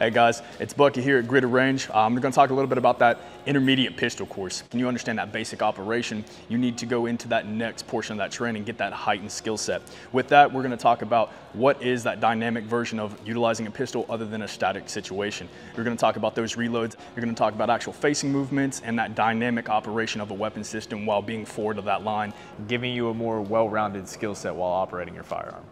Hey guys, it's Bucky here at Gritr Range. Uh, I'm going to talk a little bit about that intermediate pistol course. Can you understand that basic operation, you need to go into that next portion of that training, get that heightened skill set. With that, we're going to talk about what is that dynamic version of utilizing a pistol other than a static situation. You're going to talk about those reloads. You're going to talk about actual facing movements and that dynamic operation of a weapon system while being forward of that line. Giving you a more well-rounded skill set while operating your firearm.